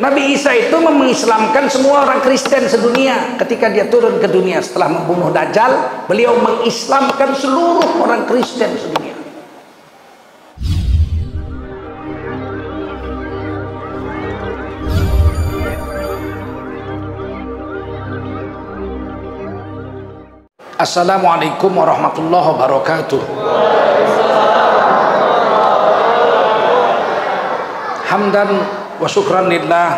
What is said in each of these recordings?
Nabi Isa itu mengislamkan semua orang Kristen sedunia ketika dia turun ke dunia setelah membunuh Dajjal. Beliau mengislamkan seluruh orang Kristen sedunia. Assalamualaikum warahmatullahi wabarakatuh. Hamdan وشكرا لله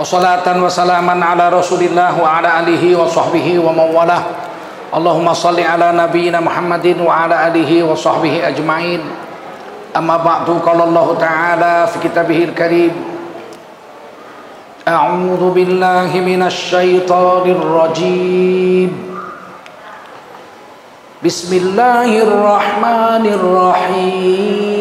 وصلاة وسلاما على رسول الله وعلى آله وصحبه ومن والاه. اللهم صل على نبينا محمد وعلى آله وصحبه أجمعين. أما بعد قال الله تعالى في كتابه الكريم أعوذ بالله من الشيطان الرجيم. بسم الله الرحمن الرحيم.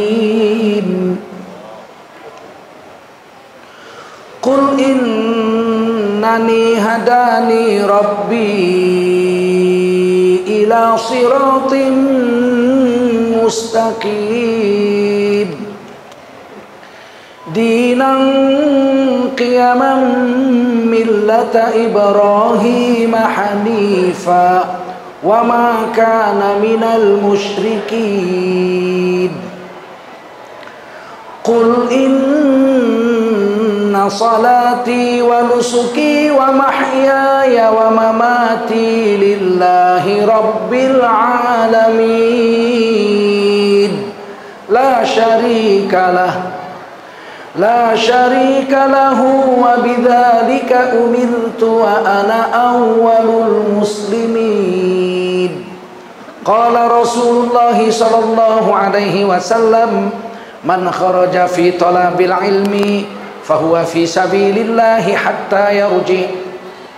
إنني هداني ربي إلى صراط مستقيم. دينا قيما ملة إبراهيم حنيفاً وما كان من المشركين. قل إن صلاتي ونسكي ومحياي ومماتي لله رب العالمين. لا شريك له لا شريك له وبذلك أمرت وأنا أول المسلمين. قال رسول الله صلى الله عليه وسلم من خرج في طلب العلم fahuwa fi sabilillahi hatta yarji.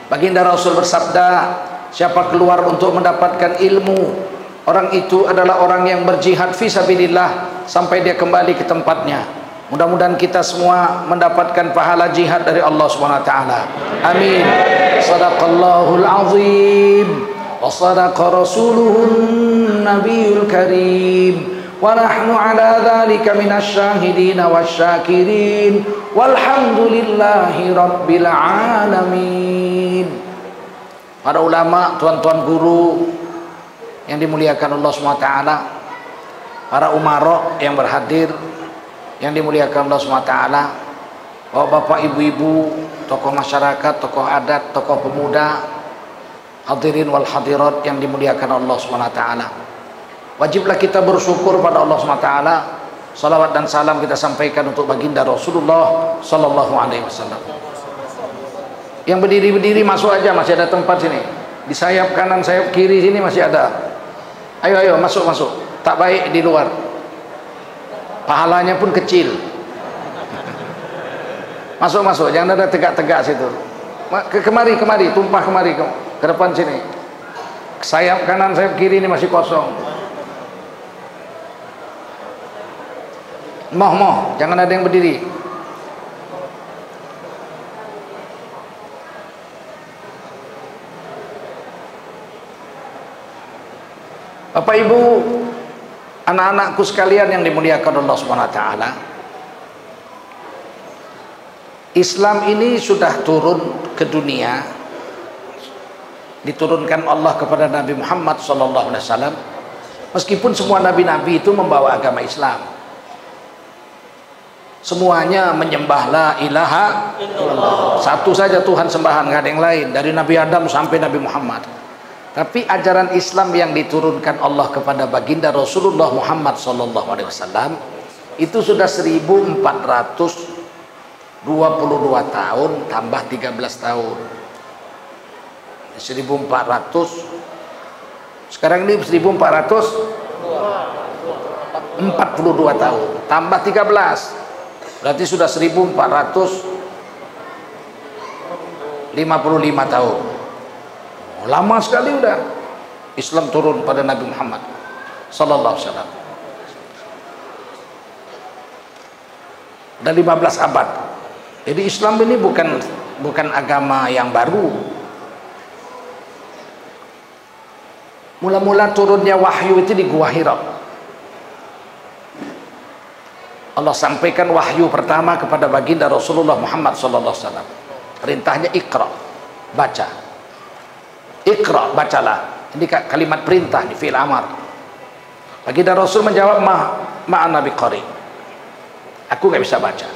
Baginda Rasul bersabda siapa keluar untuk mendapatkan ilmu orang itu adalah orang yang berjihad fi sabilillah sampai dia kembali ke tempatnya. Mudah-mudahan kita semua mendapatkan pahala jihad dari Allah Subhanahu wa taala. Amin. Sadaqallahul azim. Wa sadaqa rasuluhun nabiyul karim. Wa nahnu ala dzalika minasy syahidin wasyakirin. Walhamdulillahi rabbil alamin. Para ulama, tuan-tuan guru yang dimuliakan Allah taala, para umara yang berhadir yang dimuliakan Allah SWT bahwa bapak ibu-ibu tokoh masyarakat, tokoh adat, tokoh pemuda hadirin wal hadirat yang dimuliakan Allah SWT wajiblah kita bersyukur pada Allah SWT. Salawat dan salam kita sampaikan untuk baginda Rasulullah Sallallahu Alaihi Wasallam. Yang berdiri-berdiri masuk aja masih ada tempat sini. Di sayap kanan sayap kiri sini masih ada. Ayo ayo masuk masuk. Tak baik di luar. Pahalanya pun kecil. Masuk masuk. Jangan ada tegak-tegak situ. Ke kemari kemari. Tumpah kemari ke, depan sini. Sayap kanan sayap kiri ini masih kosong moh moh jangan ada yang berdiri. Bapak Ibu anak-anakku sekalian yang dimuliakan Allah taala. Islam ini sudah turun ke dunia diturunkan Allah kepada Nabi Muhammad wasallam. Meskipun semua nabi-nabi itu membawa agama Islam semuanya menyembah la ilaha satu saja Tuhan sembahan nggak ada yang lain. Dari Nabi Adam sampai Nabi Muhammad. Tapi ajaran Islam yang diturunkan Allah kepada baginda Rasulullah Muhammad wasallam itu sudah 1422 tahun tambah 13 tahun. 1400 sekarang ini 1442 tahun tambah 13 berarti sudah 1455 tahun. Lama sekali udah Islam turun pada Nabi Muhammad sallallahu alaihi wasallam. Dan 15 abad. Jadi Islam ini bukan bukan agama yang baru. Mula-mula turunnya wahyu itu di Gua Hira Allah sampaikan wahyu pertama kepada baginda Rasulullah Muhammad wasallam. Perintahnya ikra, baca. Ikra, bacalah. Ini kalimat perintah di fi'il amar. Baginda Rasul menjawab, "Ma ma'ana biqari." Aku nggak bisa baca.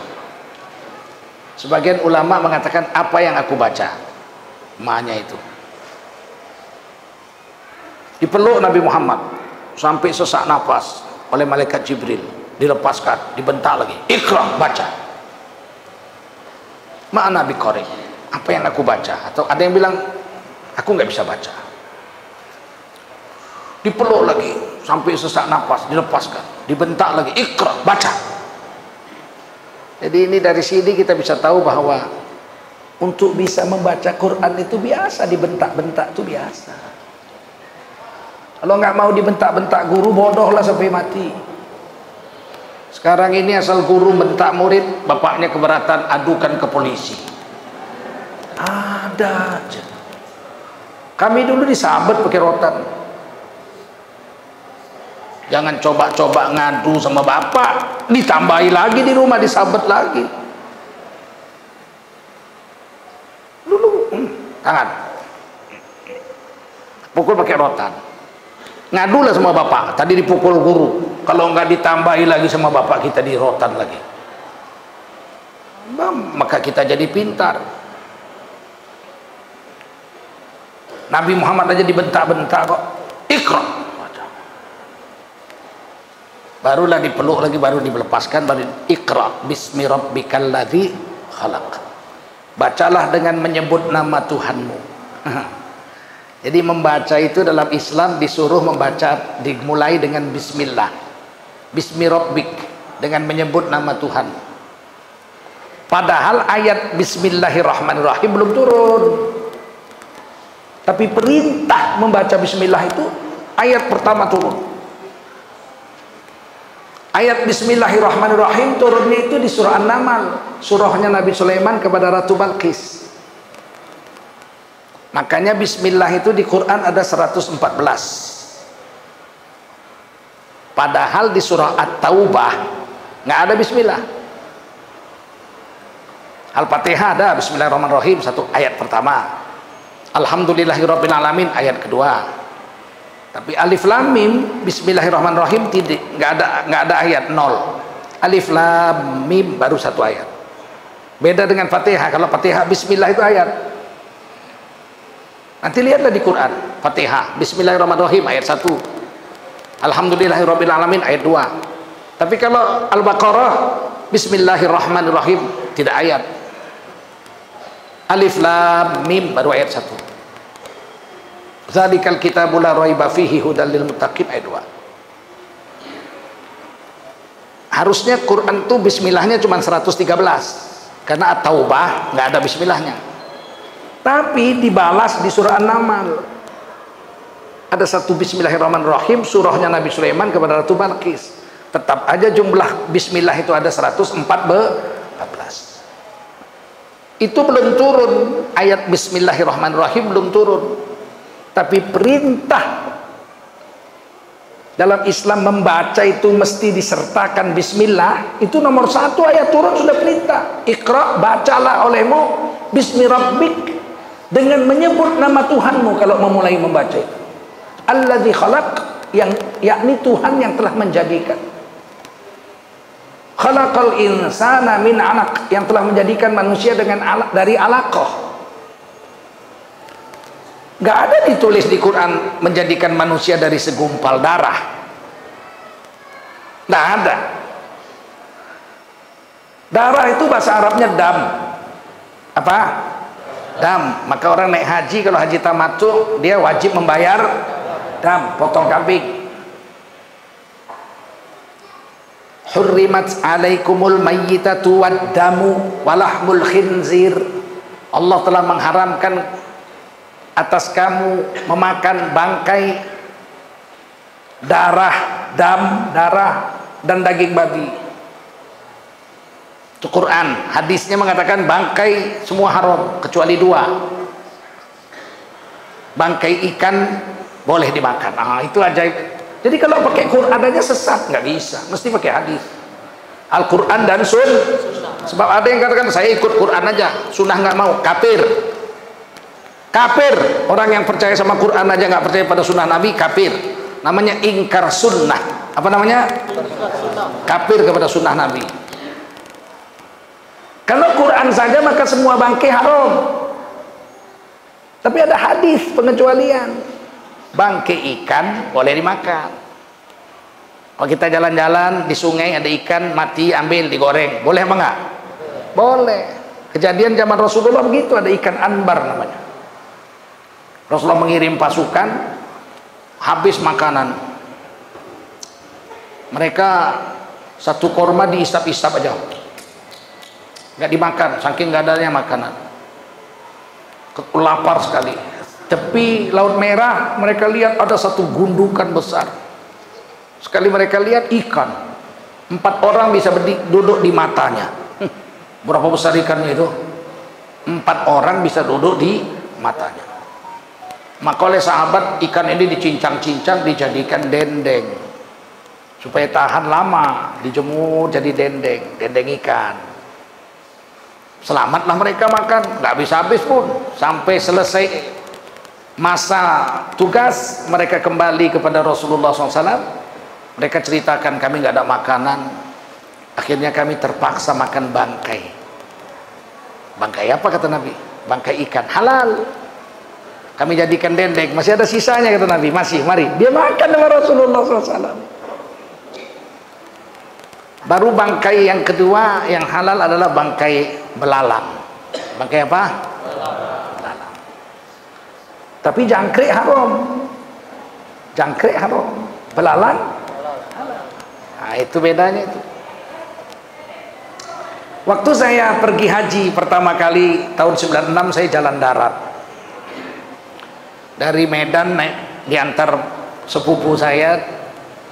Sebagian ulama mengatakan apa yang aku baca. Ma'nya itu. Dipeluk Nabi Muhammad sampai sesak nafas oleh malaikat Jibril dilepaskan dibentak lagi. Ikra baca. Mana biqari. Apa yang aku baca? Atau ada yang bilang aku nggak bisa baca. Dipeluk lagi sampai sesak nafas dilepaskan dibentak lagi. Ikra baca. Jadi ini dari sini kita bisa tahu bahwa untuk bisa membaca Quran itu biasa dibentak-bentak itu biasa. Kalau nggak mau dibentak-bentak guru bodohlah sampai mati sekarang ini asal guru bentak murid, bapaknya keberatan adukan ke polisi. Ada aja. Kami dulu disabet pakai rotan. Jangan coba-coba ngadu sama bapak, ditambahi lagi di rumah disabet lagi. Dulu hmm, tangan. Pukul pakai rotan. Ngadulah sama bapak, tadi dipukul guru kalau nggak ditambahi lagi sama bapak kita di rotan lagi maka kita jadi pintar. Nabi Muhammad aja dibentak-bentak kok. Ikra barulah dipeluk lagi baru dilepaskan baru ikra bismi rabbikal ladzi khalaq. Bacalah dengan menyebut nama Tuhanmu. Jadi membaca itu dalam Islam disuruh membaca dimulai dengan bismillah Bismi Rabbik dengan menyebut nama Tuhan. Padahal ayat Bismillahirrahmanirrahim belum turun. Tapi perintah membaca Bismillah itu ayat pertama turun. Ayat Bismillahirrahmanirrahim turunnya itu di surah An-Naml, surahnya Nabi Sulaiman kepada Ratu Balkis. Makanya Bismillah itu di Quran ada 114. Padahal di surah At-Taubah nggak ada bismillah. Al-Fatihah ada bismillahirrahmanirrahim satu ayat pertama. Alhamdulillahirabbil alamin ayat kedua. Tapi alif lam mim bismillahirrahmanirrahim tidak nggak ada nggak ada ayat nol. Alif lam mim baru satu ayat. Beda dengan Fatihah. Kalau Fatihah bismillah itu ayat. Nanti lihatlah di Quran. Fatihah bismillahirrahmanirrahim ayat satu. Alhamdulillahirabbil alamin ayat 2. Tapi kalau Al-Baqarah Bismillahirrahmanirrahim tidak ayat. Alif lam mim baru ayat 1. Zalikal kitabul la raiba fihi hudal lil muttaqin ayat 2. Harusnya Quran itu bismillahnya cuma 113 karena At-Taubah nggak ada bismillahnya. Tapi dibalas di surah An-Naml ada satu bismillahirrahmanirrahim surahnya Nabi Sulaiman kepada Ratu Balkis. Tetap aja jumlah bismillah itu ada 114 itu belum turun. Ayat bismillahirrahmanirrahim belum turun. Tapi perintah dalam Islam membaca itu mesti disertakan bismillah. Itu nomor satu ayat turun sudah perintah. Ikra bacalah olehmu. Bismi rabbik. Dengan menyebut nama Tuhanmu kalau memulai membaca itu alladzi khalaq yang yakni Tuhan yang telah menjadikan khalaqal insana min alaq yang telah menjadikan manusia dengan alaq dari alaqah Gak ada ditulis di Quran menjadikan manusia dari segumpal darah. Gak ada. Darah itu bahasa Arabnya dam. Apa? Dam. Maka orang naik haji kalau haji tamatu dia wajib membayar dam potong kambing. Hurrimat alaikumul mayyitatu wad damu walahmul khinzir. Allah telah mengharamkan atas kamu memakan bangkai darah dam darah dan daging babi. Itu Quran. Hadisnya mengatakan bangkai semua haram kecuali dua. Bangkai ikan boleh dimakan. Ah itu ajaib. Jadi kalau pakai Quran adanya sesat nggak bisa. Mesti pakai hadis. Al-Quran dan Sun sebab ada yang katakan saya ikut Quran aja sunnah nggak mau. Kafir. Kafir. Orang yang percaya sama Quran aja nggak percaya pada sunnah Nabi kafir. Namanya ingkar sunnah. Apa namanya? Kafir kepada sunnah Nabi. Kalau Quran saja maka semua bangkai haram. Tapi ada hadis pengecualian bangkai ikan boleh dimakan kalau kita jalan-jalan di sungai ada ikan mati ambil digoreng, boleh apa enggak? Boleh. Kejadian zaman Rasulullah begitu ada ikan anbar namanya. Rasulullah mengirim pasukan habis makanan. Mereka satu korma diisap-isap aja. Enggak dimakan, saking enggak adanya makanan. Lapar sekali. Tepi Laut Merah mereka lihat ada satu gundukan besar Sekali mereka lihat ikan, empat orang bisa duduk di matanya. Berapa besar ikannya itu? Empat orang bisa duduk di matanya. Maka oleh sahabat ikan ini dicincang-cincang dijadikan dendeng supaya tahan lama dijemur jadi dendeng dendeng ikan selamatlah mereka makan nggak bisa habis pun sampai selesai masa tugas mereka kembali kepada Rasulullah SAW mereka ceritakan kami nggak ada makanan. Akhirnya kami terpaksa makan bangkai. Bangkai apa kata Nabi? Bangkai ikan. Halal. Kami jadikan dendeng. Masih ada sisanya kata Nabi. Masih mari. Dia makan dengan Rasulullah SAW baru bangkai yang kedua yang halal adalah bangkai belalang. Bangkai apa? Tapi jangkrik haram jangkrik haram belalang Nah, itu bedanya itu. Waktu saya pergi haji pertama kali tahun 96 saya jalan darat. Dari Medan naik diantar sepupu saya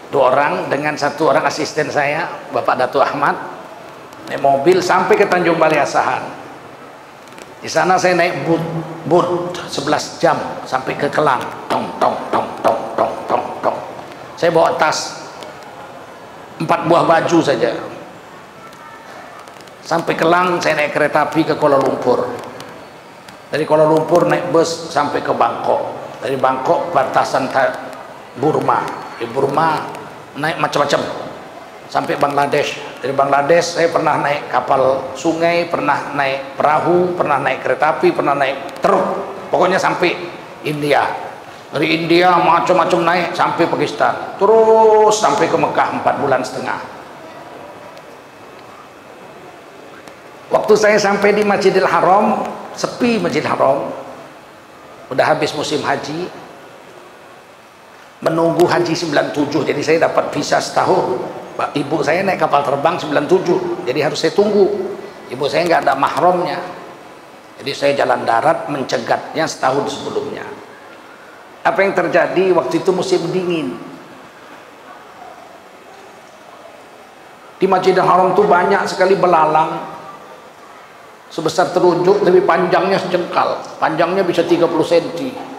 dua orang dengan satu orang asisten saya, Bapak Datu Ahmad. Naik mobil sampai ke Tanjung Balai Asahan. Di sana saya naik boot, boot 11 jam sampai ke Kelang. Tong tong tong tong tong tong tong. Saya bawa tas empat buah baju saja. Sampai Kelang saya naik kereta api ke Kuala Lumpur. Dari Kuala Lumpur naik bus sampai ke Bangkok. Dari Bangkok batasan Burma. Di Burma naik macam-macam sampai Bangladesh. Dari Bangladesh saya pernah naik kapal sungai pernah naik perahu pernah naik kereta api pernah naik truk. Pokoknya sampai India. Dari India macam-macam naik sampai Pakistan. Terus sampai ke Mekah 4 bulan setengah. Waktu saya sampai di Masjidil Haram sepi Masjidil Haram. Udah habis musim haji. Menunggu haji 97 jadi saya dapat visa setahun ibu saya naik kapal terbang 97 jadi harus saya tunggu. Ibu saya nggak ada mahramnya. Jadi saya jalan darat mencegatnya setahun sebelumnya. Apa yang terjadi? Waktu itu musim dingin. Di Masjidil Haram itu banyak sekali belalang. Sebesar terunjuk lebih panjangnya sejengkal. Panjangnya bisa 30 cm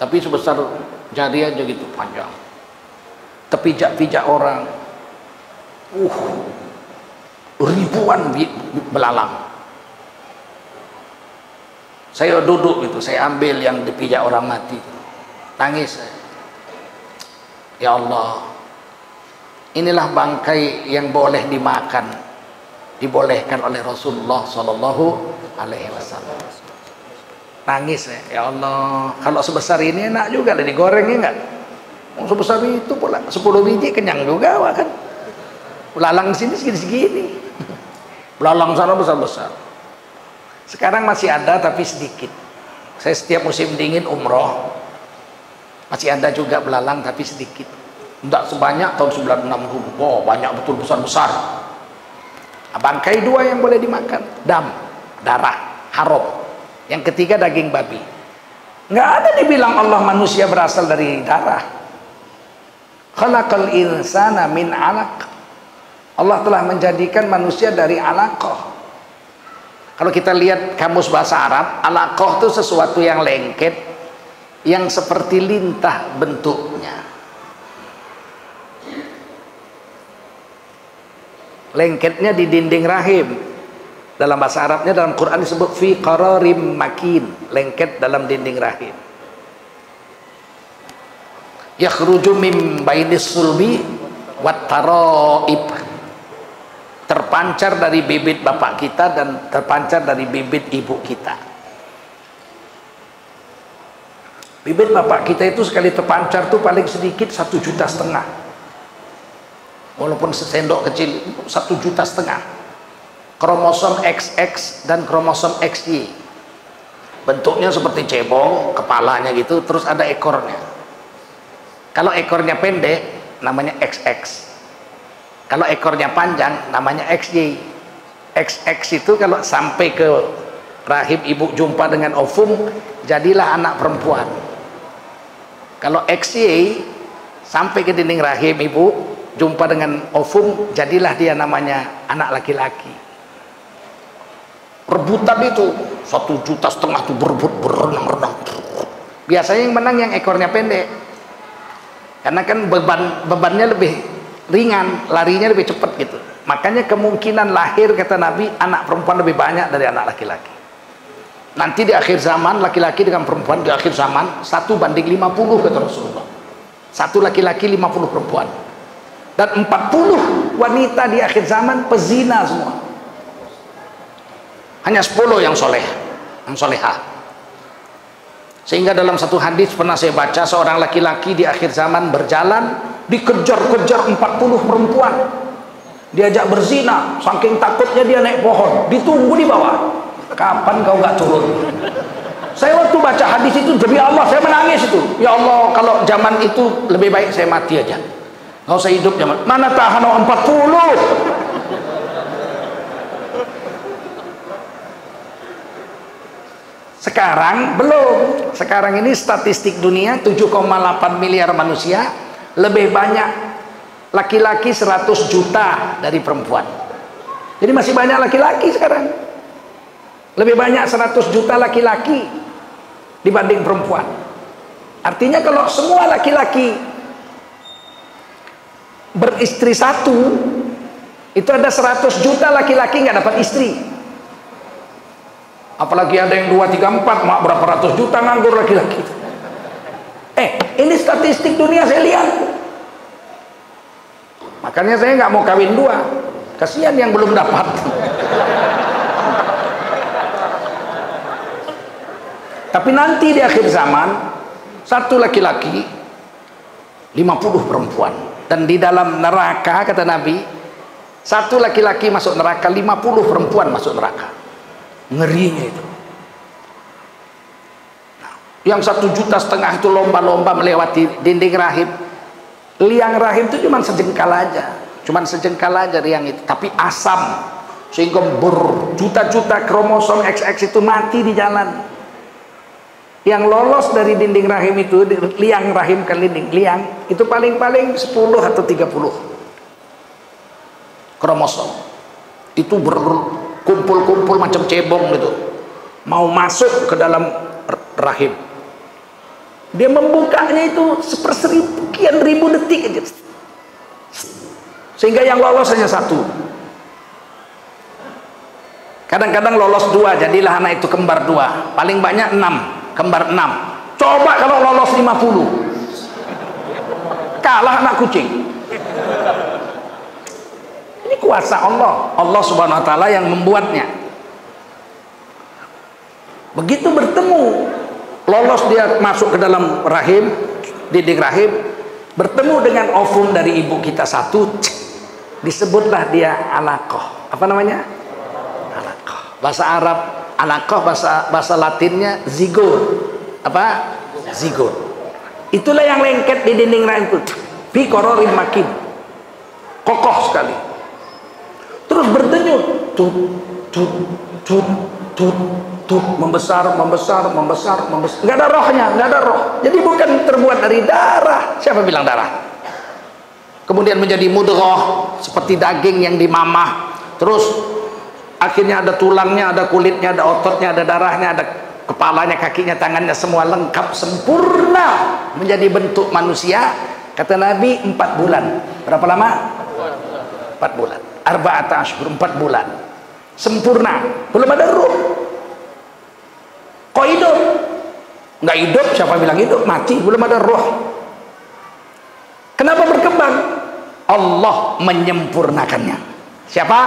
tapi sebesar jari aja gitu panjang. Terpijak-pijak orang uh ribuan belalang saya duduk gitu saya ambil yang dipijak orang mati Tangis. Ya Allah. Inilah bangkai yang boleh dimakan. Dibolehkan oleh Rasulullah sallallahu alaihi wasallam. Tangis ya. Allah, kalau sebesar ini enak juga lah digoreng ya enggak? sebesar itu pula 10 biji kenyang juga kan. Belalang sini segini-segini. Belalang sana besar-besar. Sekarang masih ada tapi sedikit. Saya setiap musim dingin umroh. Masih ada juga belalang tapi sedikit. Tidak sebanyak tahun 96 dulu oh banyak betul besar-besar. Bangkai dua yang boleh dimakan. Dam darah haram yang ketiga daging babi. Nggak ada dibilang Allah manusia berasal dari darah. Khalaqal insana min alaq Allah telah menjadikan manusia dari alaqah. Kalau kita lihat kamus bahasa Arab alaqah itu sesuatu yang lengket yang seperti lintah bentuknya. Lengketnya di dinding rahim. Dalam bahasa Arabnya dalam Quran disebut fi qararim makin lengket dalam dinding rahim. Yakhruju min bainis sulbi wat taraib terpancar dari bibit bapak kita dan terpancar dari bibit ibu kita. Bibit bapak kita itu sekali terpancar tuh paling sedikit satu juta setengah. Walaupun sesendok kecil satu juta setengah. Kromosom XX dan kromosom XY bentuknya seperti cebong kepalanya gitu terus ada ekornya. Kalau ekornya pendek namanya XX. Kalau ekornya panjang namanya XY. XX itu kalau sampai ke rahim ibu jumpa dengan ovum jadilah anak perempuan. Kalau XY sampai ke dinding rahim ibu jumpa dengan ovum jadilah dia namanya anak laki-laki. Rebutan itu satu juta setengah itu berebut berenang-renang. Biasanya yang menang yang ekornya pendek karena kan beban bebannya lebih ringan larinya lebih cepat gitu. Makanya kemungkinan lahir kata Nabi anak perempuan lebih banyak dari anak laki-laki. Nanti di akhir zaman laki-laki dengan perempuan di akhir zaman satu banding 50 kata Rasulullah. Satu laki-laki 50 perempuan. Dan 40 wanita di akhir zaman pezina semua. Hanya 10 yang soleh yang solehah sehingga dalam satu hadis pernah saya baca seorang laki-laki di akhir zaman berjalan dikejar-kejar 40 perempuan. Diajak berzina, saking takutnya dia naik pohon, ditunggu di bawah. Kapan kau nggak turun? Saya waktu baca hadis itu demi Allah saya menangis itu. Ya Allah, kalau zaman itu lebih baik saya mati aja. Nggak usah hidup zaman. Mana tahan 40? Sekarang belum. Sekarang ini statistik dunia 7,8 miliar manusia lebih banyak laki-laki 100 juta dari perempuan. Jadi masih banyak laki-laki sekarang. Lebih banyak 100 juta laki-laki dibanding perempuan. Artinya kalau semua laki-laki beristri satu itu ada 100 juta laki-laki nggak dapat istri apalagi ada yang 2, 3, 4 mak berapa ratus juta nganggur laki-laki eh ini statistik dunia saya lihat. Makanya saya nggak mau kawin dua. Kasihan yang belum dapat. Tapi nanti di akhir zaman satu laki-laki 50 perempuan. Dan di dalam neraka kata Nabi satu laki-laki masuk neraka 50 perempuan masuk neraka. Ngerinya itu yang satu juta setengah itu lomba-lomba melewati dinding rahim. Liang rahim itu cuma sejengkal aja. Cuma sejengkal aja liang itu. Tapi asam. Sehingga berjuta-juta kromosom XX itu mati di jalan. Yang lolos dari dinding rahim itu liang rahim ke dinding liang itu paling-paling 10 atau 30 kromosom. Itu ber kumpul-kumpul macam cebong gitu. Mau masuk ke dalam rahim dia membukanya itu sepersekian ribu detik aja. Sehingga yang lolos hanya satu. Kadang-kadang lolos dua jadilah anak itu kembar dua. Paling banyak enam kembar enam. Coba kalau lolos lima puluh. Kalah anak kucing. Ini kuasa Allah. Allah Subhanahu wa taala yang membuatnya. Begitu bertemu, lolos dia masuk ke dalam rahim, dinding rahim, bertemu dengan ovum dari ibu kita satu, disebutlah dia alaqah. Apa namanya? Alaqah. Bahasa Arab alaqah, bahasa bahasa Latinnya zigot. Apa? Zigot. Itulah yang lengket di dinding rahim itu. Fi makin. Kokoh sekali terus berdenyut tut tut tut tut tut membesar membesar membesar membesar nggak ada rohnya nggak ada roh. Jadi bukan terbuat dari darah. Siapa bilang darah? Kemudian menjadi mudghah seperti daging yang dimamah. Terus akhirnya ada tulangnya ada kulitnya ada ototnya ada darahnya ada kepalanya kakinya tangannya semua lengkap sempurna. Menjadi bentuk manusia kata Nabi empat bulan. Berapa lama? Empat bulan. Arba'ata ashhur 4 bulan. Sempurna. Belum ada ruh kok hidup? Nggak hidup siapa bilang hidup? Mati belum ada roh. Kenapa berkembang? Allah menyempurnakannya. Siapa?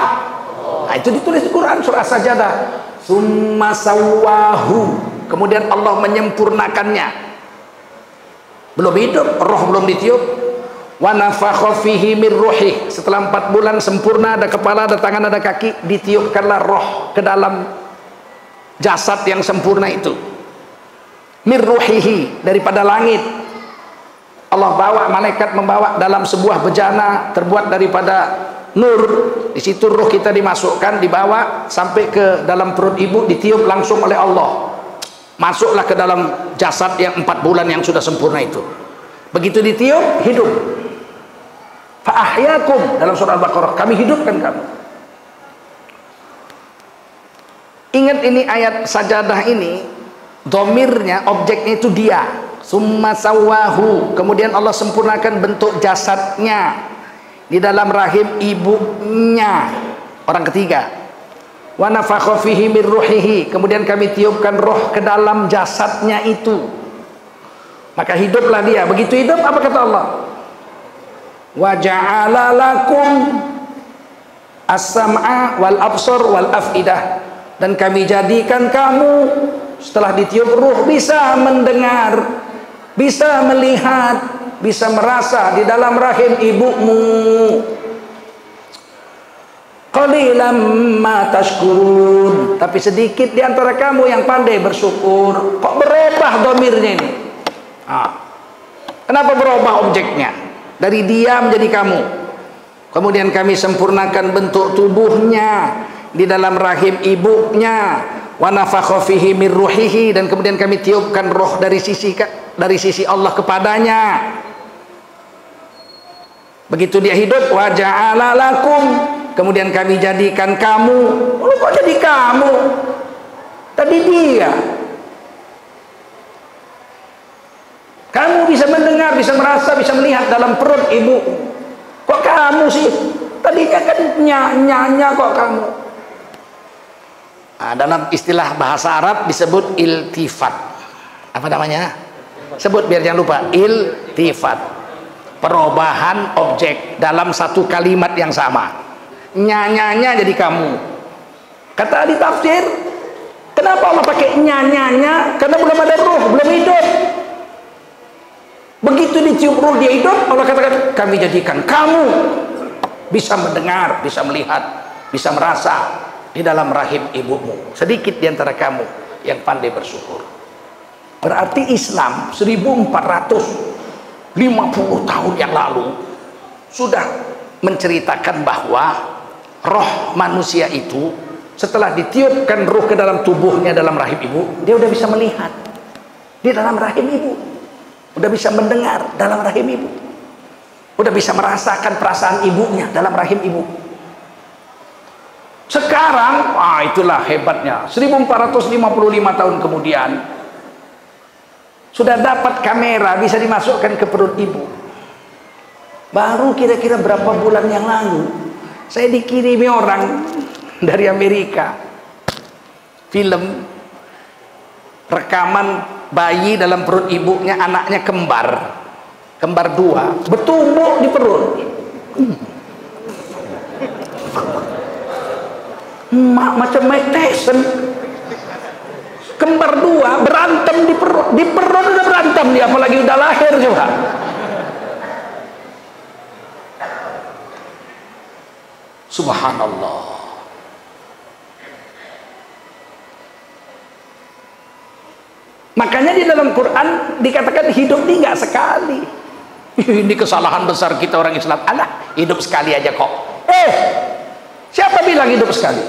Nah, itu ditulis di Quran surah sajadah summa sawahu kemudian Allah menyempurnakannya. Belum hidup roh belum ditiup. Wa nafakha fihi min ruhi. Setelah empat bulan sempurna ada kepala ada tangan ada kaki ditiupkanlah roh ke dalam jasad yang sempurna itu. Min ruhihi daripada langit. Allah bawa malaikat membawa dalam sebuah bejana terbuat daripada nur. Di situ roh kita dimasukkan dibawa sampai ke dalam perut ibu ditiup langsung oleh Allah. Masuklah ke dalam jasad yang empat bulan yang sudah sempurna itu. Begitu ditiup hidup. Fa'ahyakum dalam surah Al-Baqarah. Kami hidupkan kamu. Ingat ini ayat sajadah ini, domirnya, objeknya itu dia. Summa sawahu. Kemudian Allah sempurnakan bentuk jasadnya di dalam rahim ibunya. Orang ketiga. Wa nafakha fihi min ruhihi. Kemudian kami tiupkan roh ke dalam jasadnya itu. Maka hiduplah dia. Begitu hidup apa kata Allah? wa ja'ala lakum as-sam'a wal absar wal afidah dan kami jadikan kamu setelah ditiup ruh bisa mendengar bisa melihat bisa merasa di dalam rahim ibumu. Qalilan ma tashkurun. Tapi sedikit di antara kamu yang pandai bersyukur. Kok berubah domirnya ini? Ah. kenapa berubah objeknya? Dari dia menjadi kamu. Kemudian kami sempurnakan bentuk tubuhnya di dalam rahim ibunya. Wa nafakha fihi min ruhihi. Dan kemudian kami tiupkan roh dari sisi dari sisi Allah kepadanya. Begitu dia hidup wa ja'ala lakum. Kemudian kami jadikan kamu. Oh, kok jadi kamu? Tadi dia. Kamu bisa mendengar, bisa merasa, bisa melihat dalam perut ibu. Kok kamu sih? Tadi kan nyanya kok kamu. Nah, dalam istilah bahasa Arab disebut iltifat. Apa namanya? Sebut biar jangan lupa. Iltifat. Perubahan objek dalam satu kalimat yang sama. Nyanyanya jadi kamu. Kata di tafsir, kenapa Allah pakai nyanyanya? Karena belum ada ruh, belum hidup. Begitu dicium ruh dia hidup, Allah katakan, kami jadikan kamu bisa mendengar, bisa melihat, bisa merasa di dalam rahim ibumu. Sedikit di antara kamu yang pandai bersyukur. Berarti Islam 1450 tahun yang lalu sudah menceritakan bahwa roh manusia itu setelah ditiupkan ruh ke dalam tubuhnya dalam rahim ibu, dia udah bisa melihat di dalam rahim ibu udah bisa mendengar dalam rahim ibu udah bisa merasakan perasaan ibunya dalam rahim ibu sekarang ah itulah hebatnya. 1455 tahun kemudian sudah dapat kamera bisa dimasukkan ke perut ibu. Baru kira-kira berapa bulan yang lalu saya dikirimi orang dari Amerika. Film rekaman bayi dalam perut ibunya anaknya kembar. Kembar dua. Bertumbuk di perut mak macam Mike Tyson kembar dua berantem di perut di perut udah berantem dia apalagi udah lahir juga subhanallah Makanya di dalam Quran dikatakan hidup ini nggak sekali. Ini kesalahan besar kita orang Islam. Alah, hidup sekali aja kok. Eh, siapa bilang hidup sekali?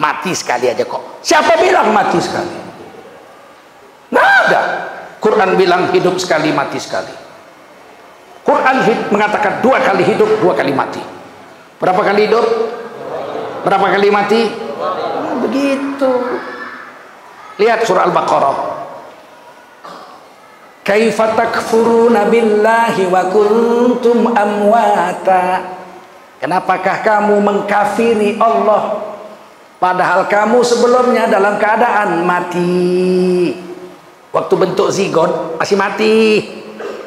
Mati sekali aja kok. Siapa bilang mati sekali? Nggak ada. Quran bilang hidup sekali, mati sekali. Quran mengatakan dua kali hidup, dua kali mati. Berapa kali hidup? Berapa kali mati? begitu lihat surah Al-Baqarah Kaifa takfuruna billahi wa kuntum amwata Kenapakah kamu mengkafiri Allah Padahal kamu sebelumnya dalam keadaan mati. Waktu bentuk zigot masih mati.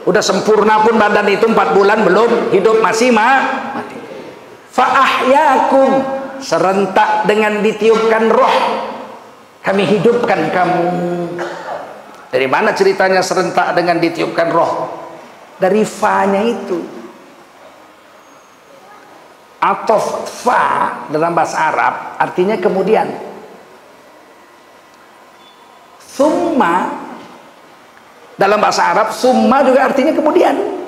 Udah sempurna pun badan itu 4 bulan belum hidup masih ma mati. Fa'ahyakum Serentak dengan ditiupkan roh. Kami hidupkan kamu. Dari mana ceritanya serentak dengan ditiupkan roh? Dari fa-nya itu atof fa dalam bahasa Arab artinya kemudian. Summa dalam bahasa Arab summa juga artinya kemudian.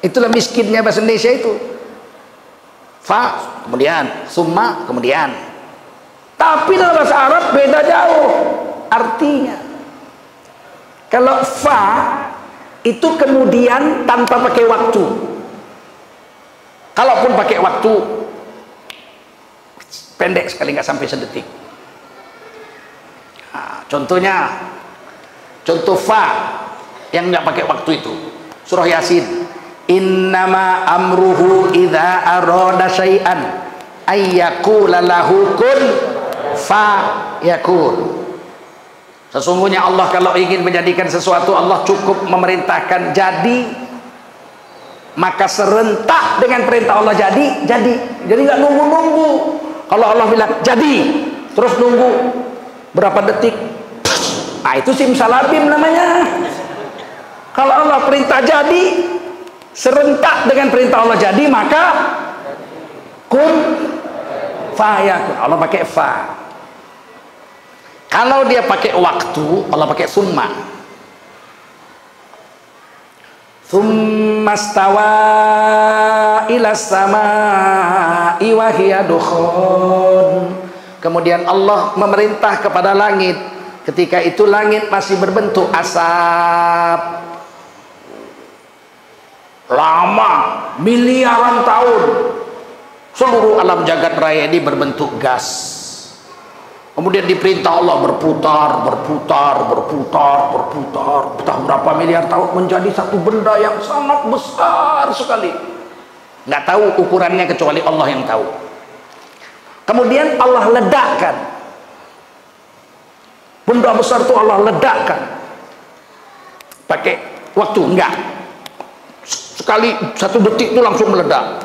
Itulah miskinnya bahasa Indonesia itu. Fa kemudian. Summa kemudian. Tapi dalam bahasa Arab beda jauh. Artinya kalau fa itu kemudian tanpa pakai waktu kalaupun pakai waktu pendek sekali nggak sampai sedetik. Nah, contohnya contoh fa yang nggak pakai waktu itu surah yasin. Innama amruhu idza arada syai'an ayyakula lahu kun fa yakun. Sesungguhnya Allah kalau ingin menjadikan sesuatu Allah cukup memerintahkan jadi maka serentak dengan perintah Allah jadi jadi. Jadi nggak nunggu nunggu kalau Allah bilang jadi terus nunggu berapa detik. Nah itu simsalabim namanya. Kalau Allah perintah jadi serentak dengan perintah Allah jadi maka kun fa ya. Allah pakai fa. Kalau dia pakai waktu Allah pakai summa Thumma stawa ila sama'i wa. Kemudian Allah memerintah kepada langit. Ketika itu langit masih berbentuk asap. Lama, miliaran tahun. Seluruh alam jagat raya ini berbentuk gas. Kemudian diperintah Allah berputar, berputar, berputar, berputar, entah berapa miliar tahun menjadi satu benda yang sangat besar sekali. Nggak tahu ukurannya kecuali Allah yang tahu. Kemudian Allah ledakkan. Benda besar itu Allah ledakkan. Pakai waktu enggak. Sekali satu detik itu langsung meledak.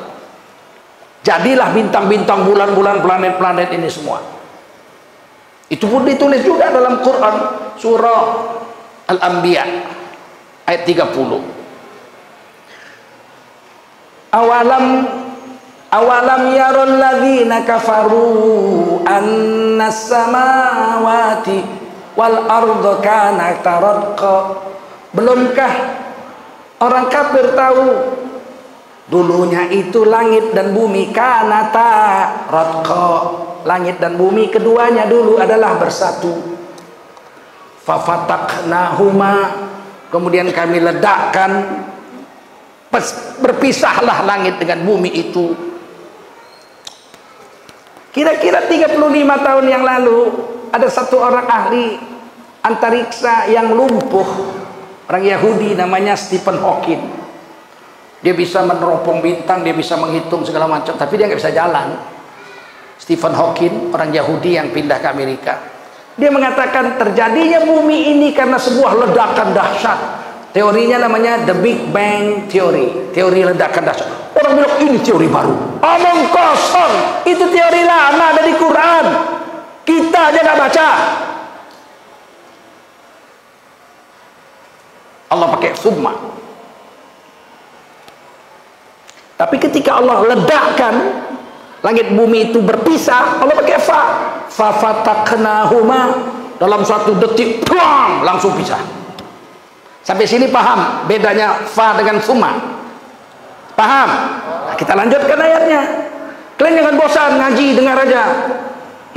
Jadilah bintang-bintang bulan-bulan planet-planet ini semua. Itu pun ditulis juga dalam Quran surah Al-Anbiya ayat 30. Awalam awalam yaral ladzina kafaru annas samawati wal ardu kanat taradqa. Belumkah orang kafir tahu dulunya itu langit dan bumi kanata radqa langit dan bumi keduanya dulu adalah bersatu. Fafataknahuma kemudian kami ledakkan berpisahlah langit dengan bumi itu. Kira-kira 35 tahun yang lalu ada satu orang ahli antariksa yang lumpuh. Orang Yahudi namanya Stephen Hawking. Dia bisa meneropong bintang dia bisa menghitung segala macam tapi dia nggak bisa jalan Stephen Hawking, orang Yahudi yang pindah ke Amerika. Dia mengatakan terjadinya bumi ini karena sebuah ledakan dahsyat. Teorinya namanya The Big Bang Theory, teori ledakan dahsyat. Orang bilang ini teori baru. Omong kosong, itu teori lama dari Quran. Kita aja nggak baca. Allah pakai summa. Tapi ketika Allah ledakkan langit bumi itu berpisah. Allah pakai fa. Fa fataknahuma. Dalam satu detik puang langsung pisah. Sampai sini paham bedanya fa dengan summa paham? Nah, kita lanjutkan ayatnya. Kalian jangan bosan ngaji dengar aja.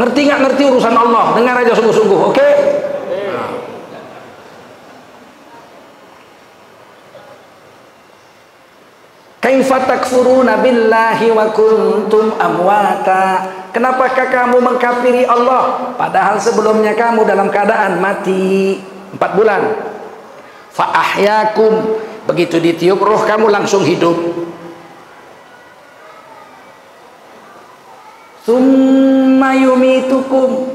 Ngerti nggak ngerti urusan Allah? Dengar aja sungguh-sungguh oke? okay? Kaifa takfuruna billahi wa kuntum amwata? Kenapakah kamu mengkafiri Allah? Padahal sebelumnya kamu dalam keadaan mati empat bulan? fa ahyakum. Begitu ditiup roh kamu langsung hidup. Summa yumitukum.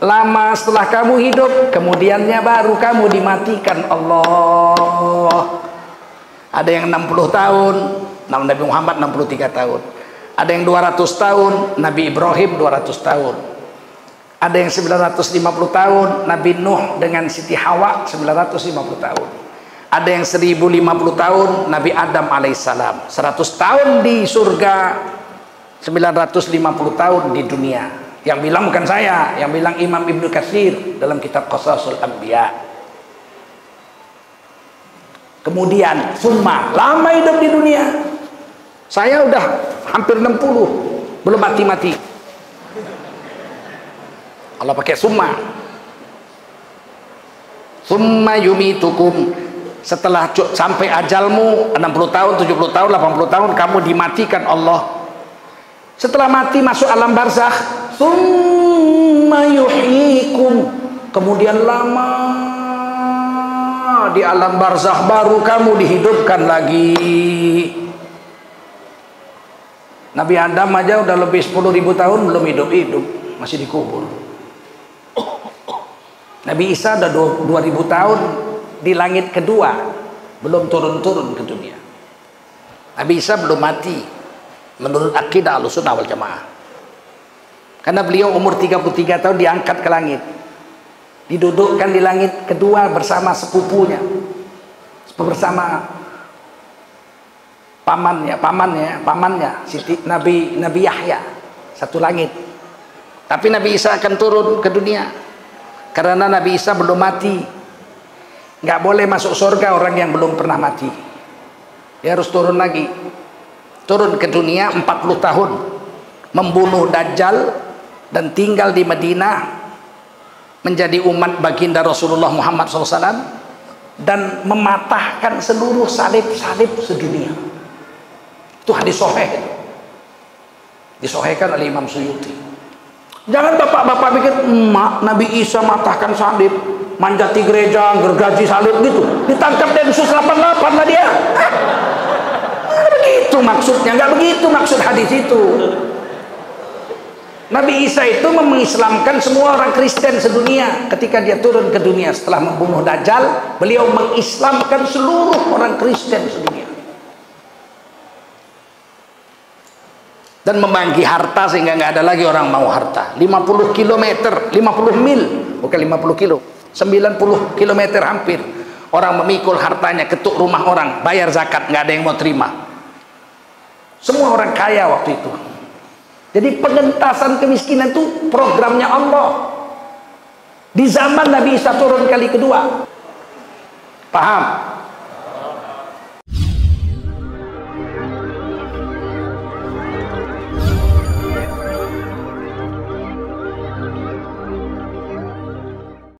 Lama setelah kamu hidup kemudiannya baru kamu dimatikan Allah ada yang 60 tahun Nabi Muhammad 63 tahun. Ada yang 200 tahun Nabi Ibrahim 200 tahun. Ada yang 950 tahun Nabi Nuh dengan Siti Hawa 950 tahun. Ada yang 1050 tahun Nabi Adam alaihissalam. 100 tahun di surga 950 tahun di dunia. Yang bilang bukan saya yang bilang Imam Ibnu Katsir dalam kitab Qasasul Anbiya kemudian summa lama hidup di dunia. Saya udah hampir 60 belum mati-mati. Kalau pakai summa. Summa yumitukum. Setelah sampai ajalmu 60 tahun 70 tahun 80 tahun kamu dimatikan Allah. Setelah mati masuk alam barzakh. Summa yuhyikum. Kemudian lama di alam barzah baru kamu dihidupkan lagi. Nabi Adam aja udah lebih 10 ribu tahun belum hidup-hidup masih dikubur. Nabi Isa udah 2000 tahun di langit kedua belum turun-turun ke dunia. Nabi Isa belum mati menurut akidah al-sunnah wal jamaah. Karena beliau umur 33 tahun diangkat ke langit didudukkan di langit kedua bersama sepupunya. Bersama pamannya pamannya pamannya Siti Nabi Nabi Yahya. Satu langit. Tapi Nabi Isa akan turun ke dunia. Karena Nabi Isa belum mati. Nggak boleh masuk surga orang yang belum pernah mati. Dia harus turun lagi. Turun ke dunia 40 tahun. Membunuh Dajjal dan tinggal di Madinah menjadi umat baginda Rasulullah Muhammad SAW dan mematahkan seluruh salib-salib sedunia. Itu hadis soheh disohhekan oleh Imam Suyuti. Jangan bapak-bapak pikir emak Nabi Isa matahkan salib manjati gereja gergaji salib gitu. Ditangkap Densus 88 lah dia. Begitu maksudnya nggak begitu maksud hadis itu Nabi Isa itu mengislamkan semua orang Kristen sedunia ketika dia turun ke dunia. Setelah membunuh Dajjal beliau mengislamkan seluruh orang Kristen sedunia. Dan membagi harta sehingga nggak ada lagi orang mau harta. 50 km 50 mil bukan 50 kilo. 90 km hampir. Orang memikul hartanya ketuk rumah orang bayar zakat nggak ada yang mau terima. Semua orang kaya waktu itu jadi pengentasan kemiskinan itu programnya Allah. Di zaman Nabi Isa turun kali kedua. Paham?